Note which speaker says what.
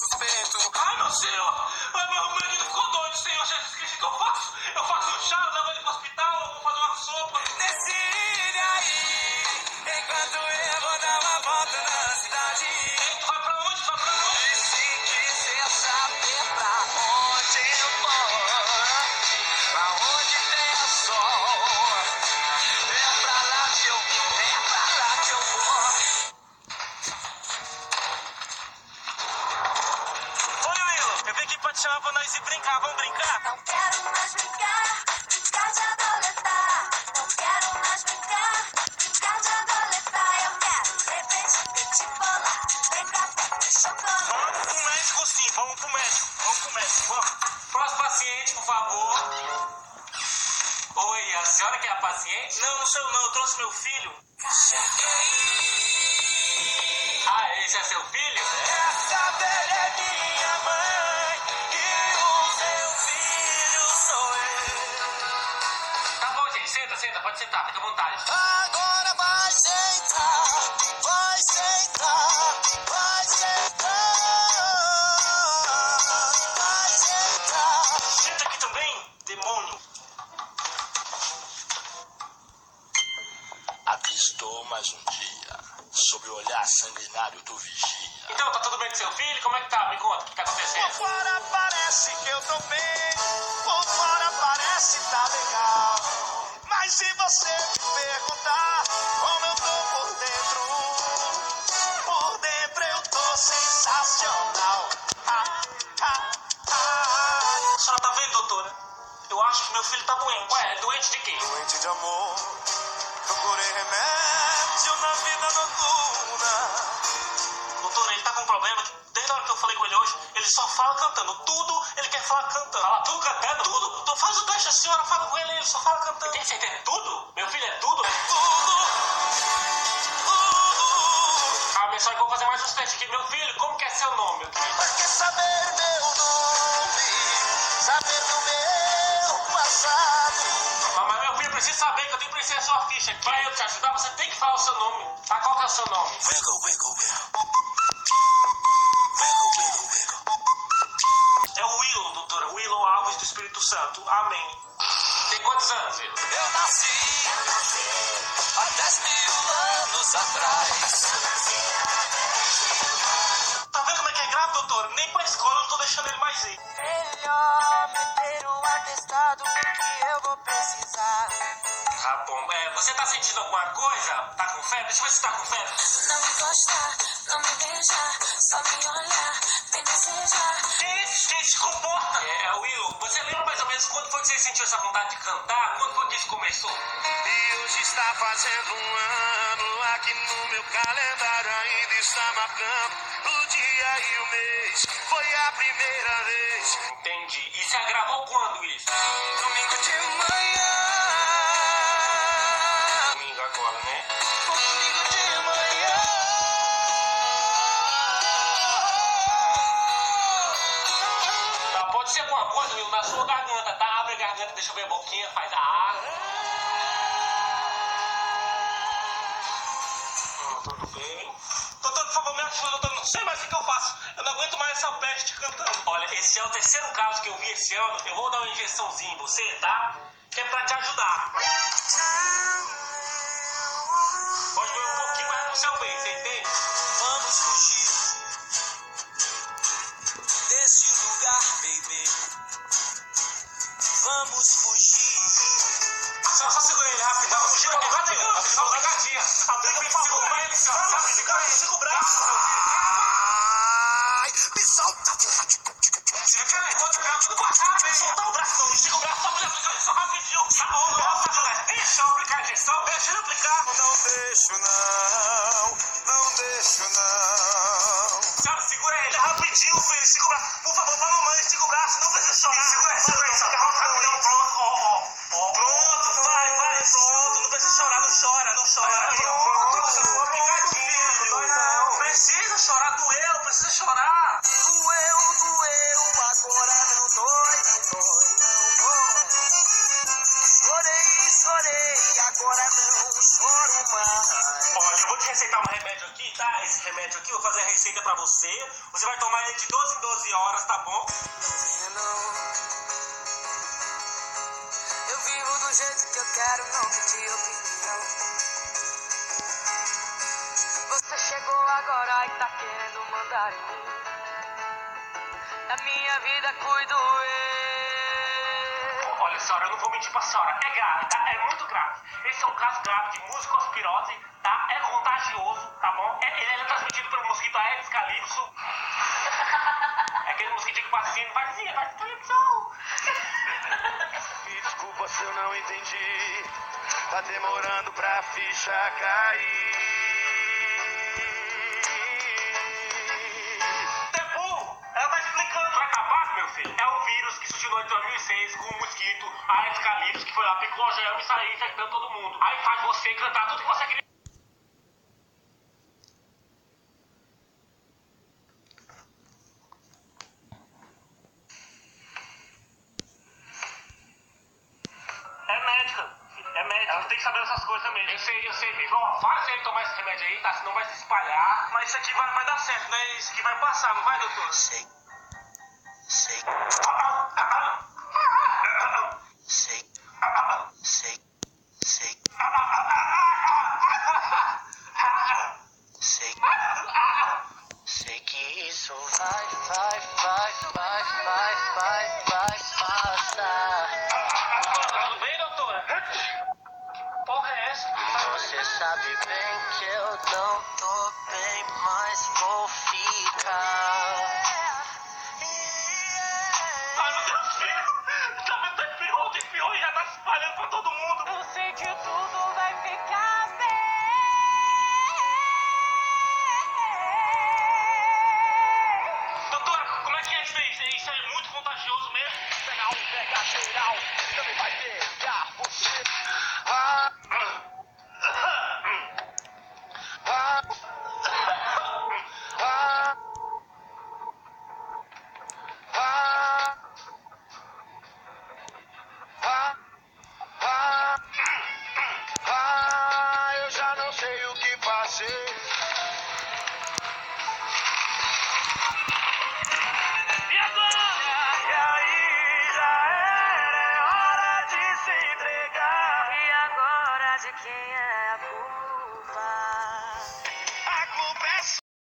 Speaker 1: suspeito. Ai, meu Senhor! se
Speaker 2: brincar, vão brincar. Não quero mais brincar, brincar de adoletar. Não quero mais brincar, brincar de adoletar. Eu quero cerveja, leite,
Speaker 1: bola, pegar perto chocolate. Vamos
Speaker 2: pro médico sim, vamos pro médico, vamos pro médico,
Speaker 3: vamos.
Speaker 1: Próximo paciente, por favor. Oi, a senhora que é a paciente?
Speaker 3: Não, não
Speaker 2: sou eu
Speaker 1: não, eu trouxe meu filho. Cheguei. Ah, esse é seu filho? Sentar, fica à vontade.
Speaker 2: Agora vai sentar, vai sentar, vai sentar, vai sentar. Senta aqui também, demônio.
Speaker 4: Avistou mais um dia, sob o olhar sanguinário do vigia.
Speaker 1: Então, tá tudo bem com seu filho? Como é que tá? Me conta, o que tá acontecendo?
Speaker 2: fora parece que eu tô bem, se você me perguntar como eu tô por dentro, por dentro eu tô sensacional. Ah, ah, ah.
Speaker 1: A senhora tá vendo, doutora? Eu acho que meu filho tá doente. Ué, doente de quê?
Speaker 2: Doente de amor, procurei remédio na vida noturna.
Speaker 1: Doutora, ele tá com um problema que desde a hora que eu falei com ele hoje, ele só fala cantando. Tudo ele quer falar cantando. Fala tudo cantando? Tudo. Então faz o teste, a senhora fala com ele, ele só fala cantando. Tem certeza? Tudo? Meu filho é tudo?
Speaker 2: Tudo, tudo.
Speaker 1: Ah, eu vou fazer mais uns testes aqui. Meu filho, como que é seu nome?
Speaker 2: Pra que saber meu nome? Saber do meu passado.
Speaker 1: Mas, mas, meu filho, precisa saber que eu tenho que preencher a sua ficha. Pra eu te ajudar, você tem que falar o seu nome. Tá? Qual que é o seu nome?
Speaker 2: Wiggle, wiggle. Wiggle,
Speaker 1: Do Espírito Santo. Amém. Tem quantos anos, Willow?
Speaker 2: Eu nasci há 10 mil anos atrás.
Speaker 1: Tá vendo como é que é grave, doutora? Nem pra escola eu não tô deixando ele mais ir.
Speaker 2: Melhor me ter um atestado que eu vou precisar.
Speaker 1: Tá bom. É, você tá sentindo alguma coisa? Tá com febre? Deixa eu ver se tá com febre.
Speaker 5: Não me gostar, não me beijar, só me olhar, me desejar.
Speaker 1: Gente, gente, se comporta. É, é, Will, você lembra mais ou menos quando foi que você sentiu essa vontade de cantar? Quando foi que isso começou?
Speaker 2: E hoje está fazendo um ano. Aqui no meu calendário ainda está marcando o dia e o mês. Foi a primeira vez.
Speaker 1: Entendi. E se agravou quando isso?
Speaker 2: Domingo de manhã.
Speaker 1: Agora, né? Pode ser alguma coisa, Will, na sua garganta, tá? Abre a garganta, deixa eu ver a boquinha, faz a. Hum, tudo bem. Doutor, por favor, me ajuda, doutor. Não sei mais o que eu faço. Eu não aguento mais essa peste cantando. Olha, esse é o terceiro caso que eu vi esse ano. Eu vou dar uma injeçãozinha em você, tá? Que é pra te ajudar. Peraí, pode ficar tudo com a cara, velho. Soltar o braço, não. Estica o braço, só ele aplicar isso rapidinho. Tá, ô, ô, Deixa eu aplicar a injeção. Deixa ele aplicar.
Speaker 2: Não deixo, não. Não deixo, não.
Speaker 1: Senhora, segura ele rapidinho, filho. Estica o braço. Por favor, pra mamãe, estica o braço. Não precisa chorar. Segura segura ele. Rapidão, pronto. Ó, ó. Pronto, vai, vai. Pronto. Não precisa chorar, não chora, não chora. Pronto, aplicadinho. Não precisa chorar, doeu, precisa chorar. Esse remédio aqui, vou fazer a receita pra você. Você vai tomar ele de 12 em 12 horas, tá bom?
Speaker 2: Eu vivo do jeito que eu quero, não pedi opinião. Você chegou agora e tá querendo mandar em mim. Da minha vida cuido eu.
Speaker 1: Olha, senhora, eu não vou mentir pra senhora. É grave, tá? É muito grave. Esse é um caso grave de musicospirose, tá? Contagioso, tá bom? É, ele é transmitido pelo mosquito Aedes calypso. É aquele mosquitinho que passa assim, vazia, vai calypso.
Speaker 2: Me desculpa se eu não entendi. Tá demorando pra ficha cair.
Speaker 1: Burro. Ela tá explicando. Vai acabar, meu filho? É o vírus que surgiu de 2006 com o mosquito Aedes aegypti, que foi lá, picou a gel e saiu infectando todo mundo. Aí faz você cantar tudo que você queria. É médica. Ela tem que saber essas coisas também. Eu sei, eu sei. Ó, faz ele tomar esse remédio aí, tá? Senão vai se espalhar. Mas isso aqui vai, vai dar certo, né? Isso aqui vai passar, não vai, doutor?
Speaker 4: Sei. Sei. Sei. Você sabe bem que eu não tô bem, mas vou ficar.
Speaker 1: Ai, meu Deus, filho! Tá vendo? Espirrou, espirrou e já tá se espalhando pra todo mundo.
Speaker 5: Eu sei que tudo